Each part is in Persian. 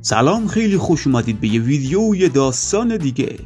سلام خیلی خوش اومدید به یه ویدیو و یه داستان دیگه.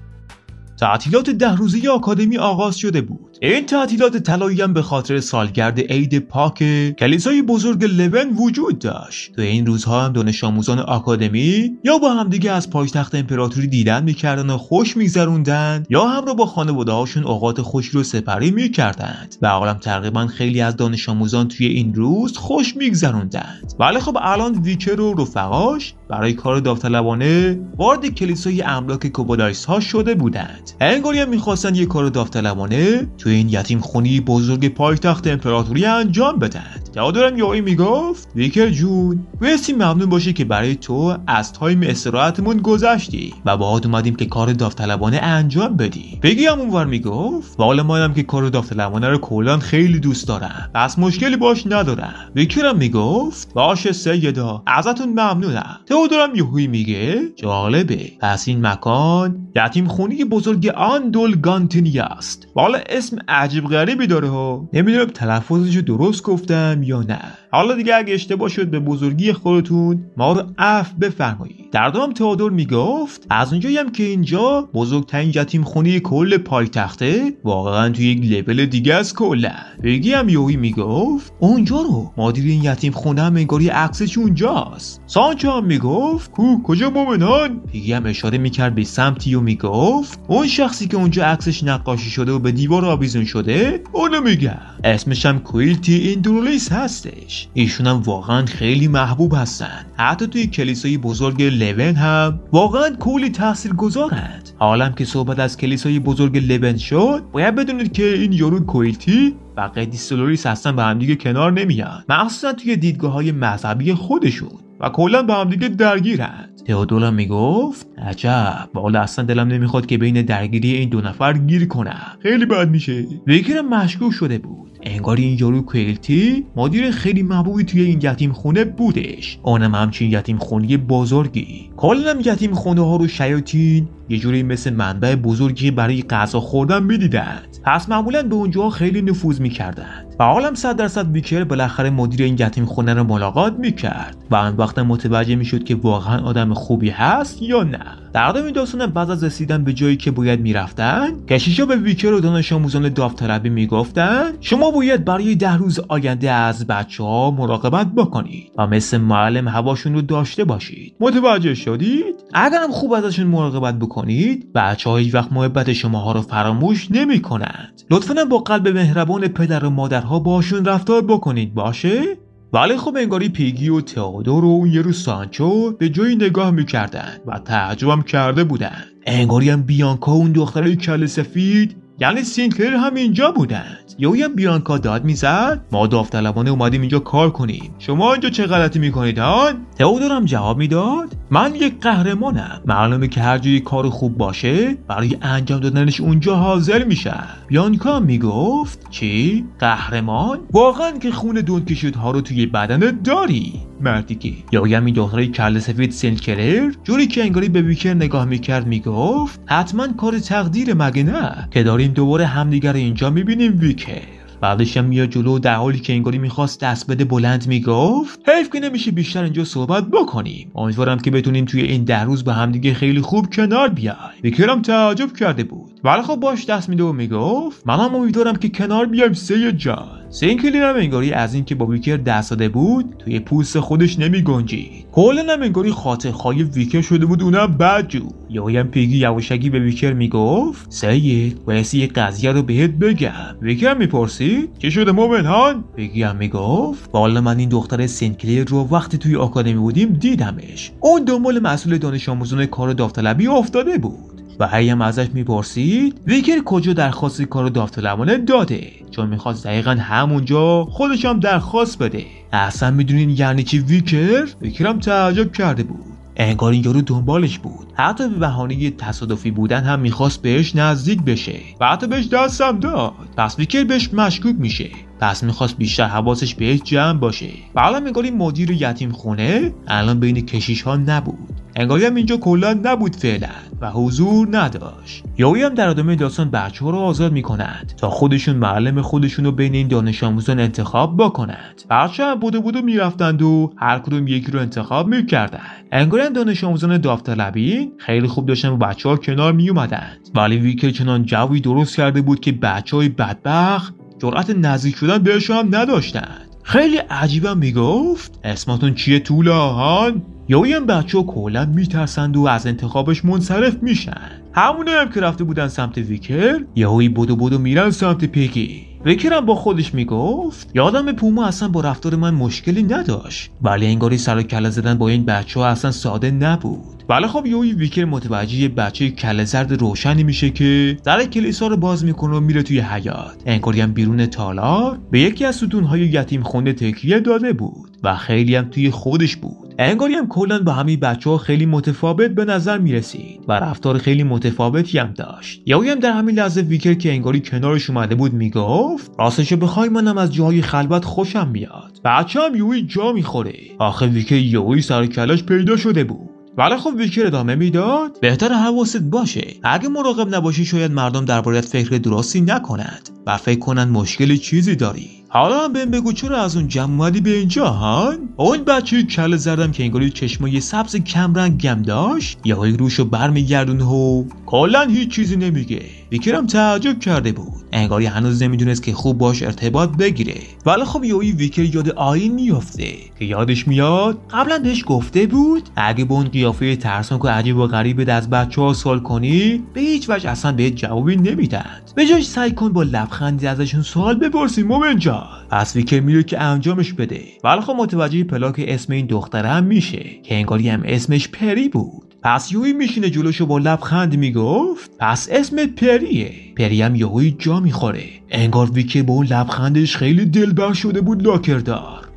تعطیلات ده روزه آکادمی آغاز شده بود. این تعطیلات طلایی هم به خاطر سالگرد عید پاک کلیسای بزرگ لون وجود داشت. تو این روزها هم دانش آموزان آکادمی یا با همدیگه از پایتخت امپراتوری دیدن می‌کردن و خوش میگذروندند یا هم رو با خانواده هاشون اوقات خوش رو سپری می‌کردند. و عالم تقریبا خیلی از دانش آموزان توی این روز خوش میگذروندند. ولی خب الان ویکر و رفقاش برای کار داوطلبانه وارد کلیسای املاک کوبادایس ها شده بودند. انگاری هم می‌خواستن یه کار داوطلبانه توی این یتیم خونی بزرگ پایتخت امپراتوری انجام بدهند. یادم یایی می‌گفت؟ ویکر جون بایستی ممنون باشه که برای تو از time استراحتمون گذشتی و باهات اومدیم که کار داوطلبانه انجام بدی بگی هم اونور می‌گفت. و حالا منم که کار داوطلبانه رو کلا خیلی دوست دارم. پس مشکلی باش ندارم. ویکر هم می‌گفت. باشه سیدا ازتون ممنونم. تئودورم یهویی میگه؟ جالبه. پس این مکان یتیم خونی بزرگ آندول گانتینی است. حالا اسم عجیب غریبی داره ها. نمی‌دونم تلفظش درست گفتم یا نه. حالا دیگه اگه اشتباه شد به بزرگی خودتون ما رو عفو بفرمایید. در دام تئودور می‌گفت از اونجایی هم که اینجا بزرگترین یتیم خونه کل پایتخته واقعا توی یک لول دیگه از کلا بگی هم یوهی می‌گفت اونجا رو مدیر این یتیم خونه هم انگاری عکسش اونجاست. سانچو هم می‌گفت کو کجا مومنان؟ پیگی هم اشاره می‌کرد به سمتی و می‌گفت اون شخصی که اونجا عکسش نقاشی شده و به دیوار آویزون شده اونو میگم اسمش هم کویلتی ایندرولیس هستش. ایشون هم واقعا خیلی محبوب هستن. حتی توی کلیسای بزرگ لون هم واقعا کلی تاثیر گذارند حالم که صحبت از کلیسای بزرگ لون شد باید بدونید که این یارو کویلتی و قدیسولوریس اصلا با همدیگه کنار نمیان. مخصوصا توی دیدگاه های مذهبی خودشون. و کلا با همدیگه درگیرند. تئودورا می‌گفت عجب والا اصلا دلم نمی‌خواد که بین درگیری این دو نفر گیر کنم. خیلی بد میشه. ویکرم مشکوک شده بود. انگار این یارو کویلتی مدیر خیلی محبوبی توی این یتیم خونه بودش. اونم همچین یتیم خونی بزرگی. کلا یتیم خونه ها رو شیاطین یه جوری مثل منبع بزرگی برای غذا خوردن می‌دیدند پس معمولا به اونجا خیلی نفوذ می‌کردند. و حالم صد درصد ویکر بالاخره مدیر این یتیم خونه رو ملاقات می‌کرد. و آن وقت متوجه می‌شد که واقعا آدم خوبی هست یا نه. در این داستان بعد از رسیدن به جایی که باید می‌رفتن کشیشا به ویکر و دانش آموزان داوطلبی می‌گفتند شما باید برای ده روز آینده از بچه ها مراقبت بکنید و مثل معلم هواشون رو داشته باشید. متوجه شدید؟ اگرم خوب ازشون مراقبت بکنید بچه ها هیچ وقت محبت شماها رو فراموش نمی کنند لطفا با قلب مهربان پدر و مادرها باشون رفتار بکنید باشه؟ ولی خب انگاری پیگی و تئودور و یه رو سانچو به جایی نگاه می‌کردن و تعجبم کرده بودن. انگاری هم بیانکا و اون دختره کل سفید یعنی سینکلر هم اینجا بودند. یهو هم بیانکا داد می‌زد ما داوطلبانه اومدیم اینجا کار کنیم. شما اینجا چه غلطی می‌کنید هان تئودور هم جواب می‌داد من یک قهرمانم. معلومه که هر جایی کار خوب باشه برای انجام دادنش اونجا حاضر میشم. بیانکا می‌گفت چی؟ قهرمان؟ واقعا که خون دون ها رو توی بدنت داری. مردی که یا این دختره کل سفید سنکلر جوری که انگاری به ویکر نگاه می‌کرد می‌گفت حتما کار تقدیر مگه نه؟ که داریم دوباره همدیگر اینجا می‌بینیم ویکر. بعدش هم میاد جلو در حالی که انگاری می‌خواست دست بده بلند می‌گفت حیف که نمیشه بیشتر اینجا صحبت بکنیم. امیدوارم که بتونیم توی این ده روز به همدیگه خیلی خوب کنار بیای ویکرم تعجب کرده بود. ولی خب باش دست میده و می‌گفت منم امیدوارم که کنار بیایم سید جان. سینکلی هم انگاری از اینکه با ویکر دست داده بود توی پوست خودش نمی گنجید. کلا هم انگاری خاطر خواهی ویکر شده بود اونم بدجو یهو هم پیگی یواشکی به ویکر می‌گفت سید بایستی یه قضیه رو بهت بگم. ویکر می‌پرسید چه شده مومن هان؟ پیگی هم می‌گفت والا من این دختر سینکلی رو وقتی توی آکادمی بودیم دیدمش. اون دنبال مسئول دانش آموزان کار داوطلبی افتاده بود. و هی هم ازش می‌پرسید ویکر کجا درخواست کار داوطلبانه داده؟ چون می‌خواست دقیقا همونجا خودش هم درخواست بده. اصلا می‌دونین یعنی چی ویکر؟ ویکر هم تعجب کرده بود. انگار این یارو دنبالش بود. حتی به بهانه تصادفی بودن هم می‌خواست بهش نزدیک بشه و حتی بهش دستم داد. پس ویکر بهش مشکوک میشه. پس می‌خواست بیشتر حواسش بهش جمع باشه. و الان مدیر یتیم خونه الان بین کشیش ها نبود. انگاری هم اینجا کلا نبود فعلا. و حضور نداشت. یوی هم در ادامه داستان بچه ها رو آزاد می‌کنند تا خودشون معلم خودشون رو بین این دانش آموزان انتخاب بکنند. بچه هم بوده بوده می‌رفتند و هر کدوم یکی رو انتخاب می‌کردند. انگار دانش آموزان داوطلبین خیلی خوب داشتن با بچه ها کنار میومدند ولی ویکر چنان جوی درست کرده بود که بچه های بدبخت جرأت نزدیک شدن بهش هم نداشتند. خیلی عجیبم می‌گفت. اسمتون چیه طول آهان یهویی هم بچه ها کلا میترسند و از انتخابش منصرف میشن. همونه هم که رفته بودن سمت ویکر یهویی بودو بودو میرن سمت پیگی. ویکر هم با خودش می‌گفت یادم پوما اصلا با رفتار من مشکلی نداشت. ولی انگاری سر و کله زدن با این بچه ها اصلا ساده نبود. ولی خب یهویی ویکر متوجه یه بچه کله زرد روشنی میشه که در کلیسا رو باز می‌کنه و میره توی حیات انگاری هم بیرون تالار به یکی از ستونهای یتیم خونده تکیه داده بود و خیلی هم توی خودش بود. انگاری هم کلا با همین بچه ها خیلی متفاوت به نظر می رسید و رفتار خیلی متفاوتی هم داشت. یهویی هم در همین لحظه ویکر که انگاری کنارش اومده بود می‌گفت راستشو بخوای منم از جای خلوت خوشم میاد بچه هم یوی جا می‌خوره. آخه ویکر یهویی سر کلش پیدا شده بود. ولی خب ویکر ادامه می‌داد بهتر حواست باشه. اگه مراقب نباشی شاید مردم دربارت فکر درستی نکنند و فکر کنند مشکل چیزی داری. حالا هم بهم بگو چرا از اون جمع اومدی به اینجا هان اون بچه کله زردم که انگاری چشمای سبز کمرنگ گم داشت. یهویی روشو برمیگردونه و کلا هیچ چیزی نمیگه. ویکرم تعجب کرده بود. انگاری هنوز نمی‌دونست که خوب باش ارتباط بگیره. ولی خب یهویی ویکر یاد آین میافته. که یادش میاد قبلا بهش گفته بود اگه به اون قیافه ترسناک و عجیب و غریبت از بچه ها سوال کنی به هیچ وجه اصلا بهت جوابی نمیدند به جاش سعی کن با لبخندی ازشون سوال بپرسی مومن جان. پس ویکر میره که انجامش بده. ولی خب متوجه پلاک اسم این دختره هم میشه که انگاری هم اسمش پری بود. پس یوی میشینه جلوشو با لبخند می‌گفت پس اسمت پریه. پری هم یهویی جا می‌خوره. انگار ویکر با اون لبخندش خیلی دلبر شده بود لاکردار.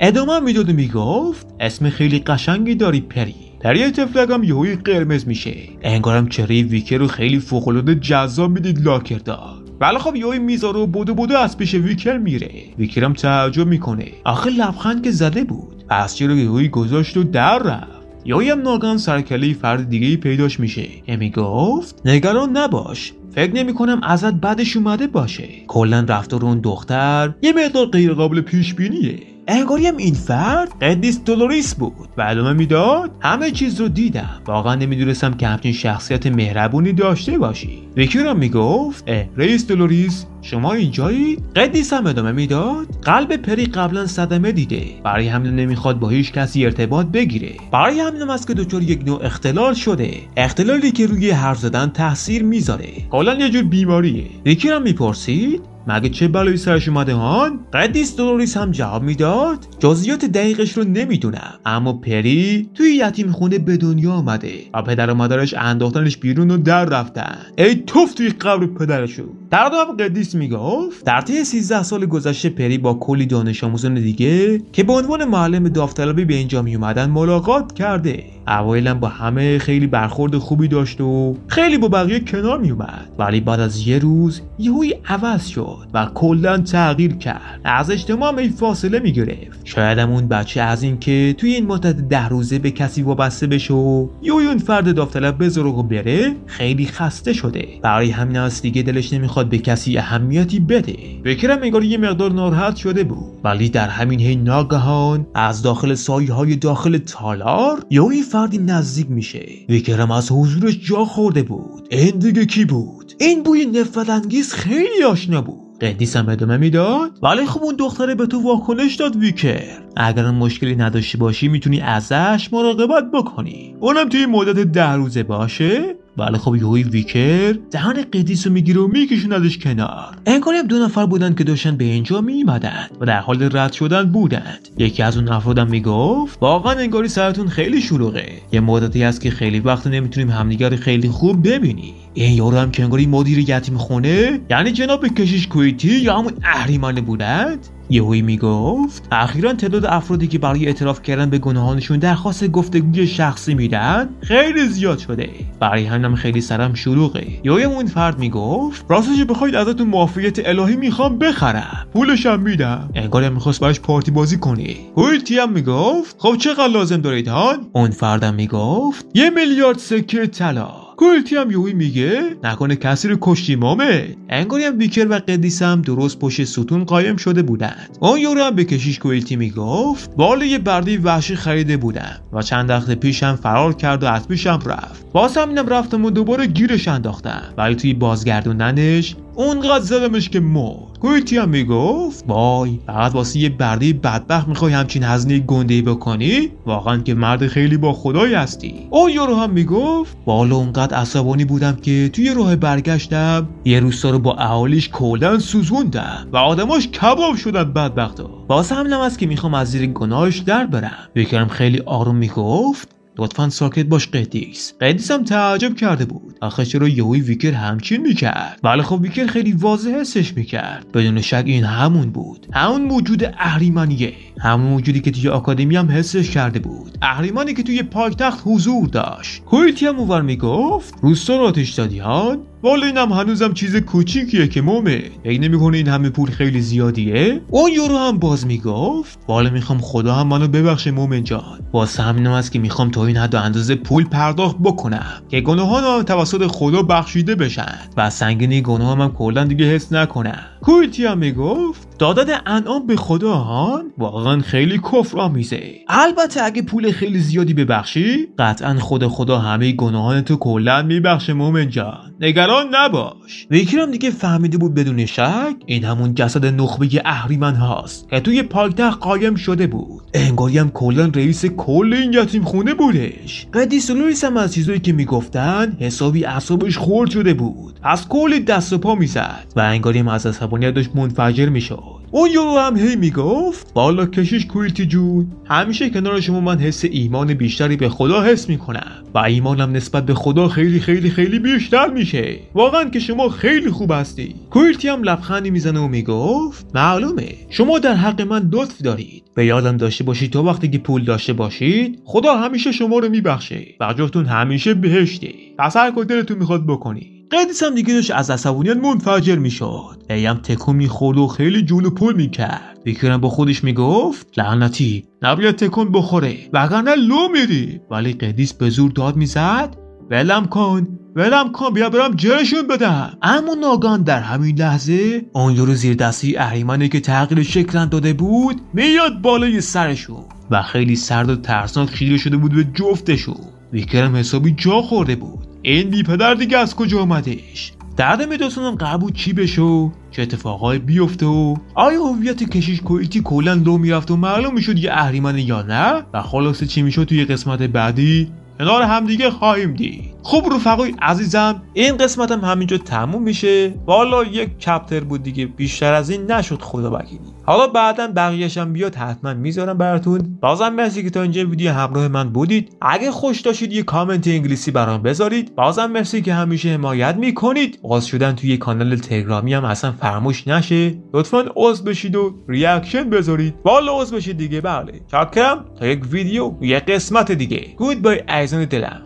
ادامه می‌داد و می‌گفت اسم خیلی قشنگی داری پری. پری تفلگم یهویی قرمز میشه. انگارم چهره ویکر رو خیلی فوقالعاده جذاب می‌دید لاکردار. ولی خب یهویی می‌ذاره و بودو بودو از پیش ویکر میره. ویکرم تعجب می‌کنه. آخه لبخند که زده بود. پس چرا یهویی گذاشت و در رفت. یهویی هم ناگهان سرکله فرد دیگه پیداش میشه. که می‌گفت نگران نباش. فکر نمی کنم ازت بدش اومده باشه. کلا رفتار اون دختر یه مقدار غیر قابل پیش بینیه. انگاری هم این فرد قدیس دولوریس بود و ادامه می‌داد همه چیز رو دیدم. واقعا نمی‌دونستم که همچین شخصیت مهربونی داشته باشی. ویکیرم می‌گفت رئیس دولوریس شما اینجایید قدیس هم ادامه می‌داد قلب پری قبلا صدمه دیده. برای همین نمی‌خواد با هیچ کسی ارتباط بگیره. برای همین است که دچار یک نوع اختلال شده. اختلالی که روی حرف زدن تاثیر می‌ذاره. کلا یه جور بیماریه. ویکیرم می‌پرسید مگه چه بلایی سرش اومده هان؟ قدیس دولوریس هم جواب می‌داد؟ جزئیات دقیقش رو نمی‌دونم. اما پری توی یتیم خونه به دنیا آمده و پدر و مادرش انداختنش بیرون و در رفتن. ای توف توی قبر پدرشو. در قدیس می‌گفت در طی 13 سال گذشته پری با کلی دانش آموزان دیگه که به عنوان معلم داوطلبی به اینجا می اومدن ملاقات کرده. اوایلم با همه خیلی برخورد خوبی داشت و خیلی با بقیه کنار می اومد ولی بعد از یه روز یهویی عوض شد و کلا تغییر کرد. از اجتماع ای فاصله می گرفت شاید اون بچه از اینکه توی این مدت ده روزه به کسی وابسته بشه و یهویی اون فرد داوطلب بذاره و بره خیلی خسته شده. برای همین از دیگه دلش نمی‌خواد به کسی اهمیتی بده. بکرم انگار یه مقدار ناراحت شده بود. ولی در همین هی ناگهان از داخل سایه های داخل تالار یهویی فردی نزدیک میشه. ویکرم از حضورش جا خورده بود. این دیگه کی بود؟ این بوی نفرت انگیز خیلی آشنا بود. قدیس هم ادامه می‌داد. ولی خب اون دختره به تو واکنش داد ویکر. اگر مشکلی نداشتی باشی می‌تونی ازش مراقبت بکنی. اونم توی مدت ده روزه باشه. ولی خب یهوی ویکر دهن قدیس رو می‌گیره و میکشوندش کنار. انگاری هم دو نفر بودن که داشتن به اینجا میمدند و در حال رد شدن بودند. یکی از اون افرادم می‌گفت واقعا انگاری سرتون خیلی شلوغه. یه مدتی هست که خیلی وقت نمی‌تونیم همدیگر خیلی خوب ببینی این یارو هم که انگاری مدیر یتیم خونه یعنی جناب کشیش کویتی یا همون اهریمنه بودند؟ یهویی می‌گفت اخیرا تعداد افرادی که برای اعتراف کردن به گناهانشون درخواست گفتگوی شخصی میدن خیلی زیاد شده. برای همینم خیلی سرم شلوغه. یهویی اون فرد می‌گفت راستش بخواید ازتون معافیت الهی می‌خوام بخرم. پولشم میدم. انگار می‌خواست براش پارتی بازی کنی هویلتی هم می‌گفت خب چقدر لازم دارید هان؟ اون فردم می‌گفت یه میلیارد سکه طلا. کویلتی هم یوی میگه نکنه کسی رو کشتی مامه انگاری هم بیکر و قدیس هم درست پشت ستون قایم شده بودند. اون یورو هم به کشیش کویلتی می‌گفت بالا یه بردی وحشی خریده بودم و چند وقت پیش هم فرار کرد و از پیشم رفت. باز هم اینم رفتم و دوباره گیرش انداختم. ولی توی بازگردوندنش اونقدر زدمش که مرد. کویتی هم می‌گفت وای فقط واسه یه برده بدبخت می‌خوای همچین هزینه گنده بکنی؟ واقعا که مرد خیلی با خدایی هستی. او یورو هم می‌گفت بالا اونقدر عصبانی بودم که توی راه برگشتم یه روستا رو با اهالیش کلن سوزوندم و آدماش کباب شدن بدبختا. واسه همینم است که می‌خوام از زیر گناهش در برم. بیکرم خیلی آروم می‌گفت لطفا ساکت باش قدیس. قدیس هم تعجب کرده بود. آخه چرا یهوی ویکر همچین می‌کرد؟ ولی خب ویکر خیلی واضح حسش می‌کرد. بدون شک این همون بود. همون موجود اهریمنیه. همون موجودی که توی آکادمی هم حسش کرده بود. اهریمنی که توی پایتخت حضور داشت. کویتی هم اونور می‌گفت آتش دادیان والا اینم هنوزم چیز کوچیکیه که مومه. فکر نمی‌کنه این همه پول خیلی زیادیه؟ اون یورو هم باز می‌گفت. والا می‌خوام خدا هم منو ببخشه مومن جان. واسه همینم است که می‌خوام تا این حد و اندازه پول پرداخت بکنم. که گناهان توسط خدا بخشیده بشن. و سنگینی گناهام هم کلا دیگه حس نکنم. کویتی هم می‌گفت دادن انعام به خدا هان؟ واقعا خیلی کفر آمیزه. البته اگه پول خیلی زیادی ببخشی قطعا خود خدا همه گناهان تو کلا میبخشه مومن جان. نگران نباش. ویکرم دیگه فهمیده بود بدون شک این همون جسد نخبه اهریمن هاست که توی پایتخت قایم شده بود. انگاری هم کلا رئیس کل این یتیم خونه بودش. قدیس لویس هم از چیزایی که می‌گفتن حسابی اعصابش خورد شده بود. از کلی دست و پا می‌زد و انگاری هم از عصبانیت داشت منفجر می‌شد. اون یارو هم هی می‌گفت والا کشیش کویلتی جون. همیشه کنار شما من حس ایمان بیشتری به خدا حس می‌کنم. و ایمانم نسبت به خدا خیلی خیلی خیلی بیشتر میشه. واقعا که شما خیلی خوب هستی. کویلتی هم لبخندی می‌زنه و می‌گفت معلومه. شما در حق من لطف دارید. به یادم داشته باشید تا وقتی که پول داشته باشید خدا همیشه شما رو میبخشه. و جفتون همیشه بهشته پس هر دلتون می‌خواد بکنید. قدیس هم دیگه داشت از عصبانیت منفجر می‌شد. ایم تکون می‌خورد و خیلی جول و پول می‌کرد. بیکرم با خودش می‌گفت لعنتی نباید تکون بخوره وگرنه لو میری. ولی قدیس به زور داد می‌زد ولم کن ولم کن بیا برم جرشون بدم. اما ناگان در همین لحظه اون یورو زیر دستی اهریمنی که تغییر شکلن داده بود میاد بالای سرشون و خیلی سرد و ترسناک خیره شده بود به جفتشون. ویکرم حسابی جا خورده بود. این بی پدر دیگه از کجا آمدش درد می‌دونم قبول چی بشو چه اتفاقای بیفته و آیا هویت کشیش کویتی کلا لو می‌رفت و معلوم می‌شد یه اهریمن یا نه؟ و خلاصه چی می‌شد توی قسمت بعدی؟ کنار همدیگه خواهیم دید. خب رفقای عزیزم این قسمت هم همینجا تموم میشه. والا یک chapter بود دیگه بیشتر از این نشد خدا وکیلی حالا بعدا بقیهش هم بیاد حتما می‌ذارم براتون. بازم مرسی که تا اینجا ویدیو همراه من بودید. اگه خوش داشتید یه کامنت انگلیسی برام بذارید. بازم مرسی که همیشه حمایت می‌کنید. عضو شدن توی کانال تلگرامی هم اصلا فراموش نشه. لطفا عضو بشید و reaction بذارید. والا عضو بشید دیگه بله. چاکرم تا یک ویدیو یه قسمت دیگه. goodbye عزیزان دلم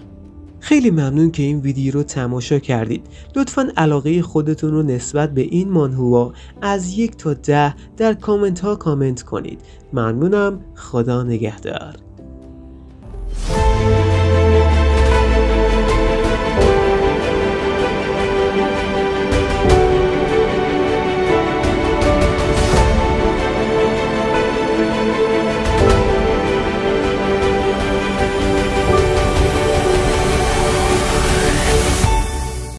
خیلی ممنون که این ویدیو رو تماشا کردید. لطفا علاقه خودتون رو نسبت به این مانهوا از یک تا ده در کامنت ها کامنت کنید. ممنونم. خدا نگهدار.